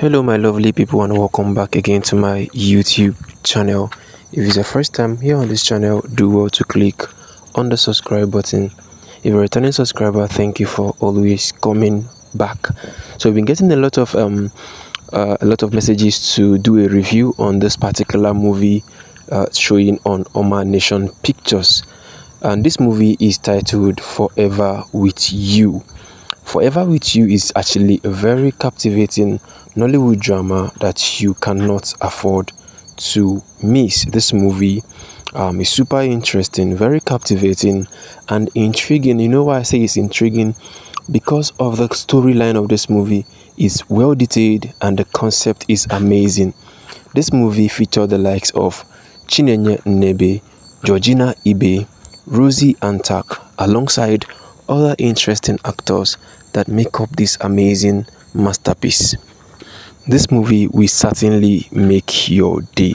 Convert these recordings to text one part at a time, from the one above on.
hello my lovely people and welcome back again to my youtube channel. If it's your first time here on this channel do well to click on the subscribe button. If you're a returning subscriber thank you for always coming back. So we've been getting a lot of um uh, a lot of messages to do a review on this particular movie uh, showing on Oma Nation Pictures. And this movie is titled Forever with You Forever with You is actually a very captivating Nollywood drama that you cannot afford to miss. This movie um, is super interesting, very captivating, and intriguing. You know why I say it's intriguing? Because of the storyline of this movie is well detailed and the concept is amazing. This movie featured the likes of Chinenye Nnebe, Georgina Ibeh, Roxy Antak, alongside other interesting actors that make up this amazing masterpiece. This movie will certainly make your day.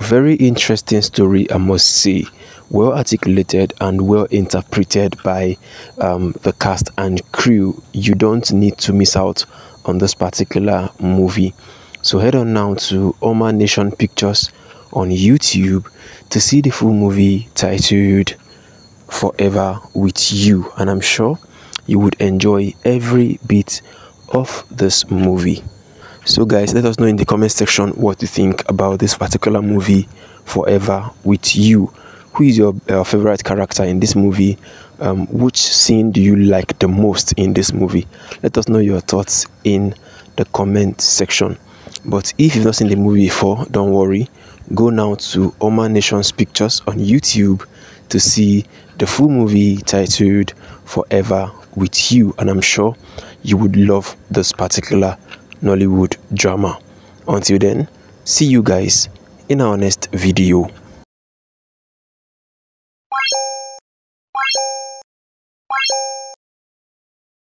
Very interesting story, I must say. Well articulated and well interpreted by um, the cast and crew. You don't need to miss out on this particular movie. So head on now to Oma Nation Pictures on YouTube to see the full movie titled Forever with You. And I'm sure you would enjoy every bit of this movie. So guys let us know in the comment section what you think about this particular movie forever with you. Who is your uh, favorite character in this movie? Um, which scene do you like the most in this movie? Let us know your thoughts in the comment section. But if you've not seen the movie before don't worry. Go now to Oma Nations Pictures on YouTube to see the full movie titled Forever with You and I'm sure you would love this particular Nollywood drama. Until then, see you guys in our next video.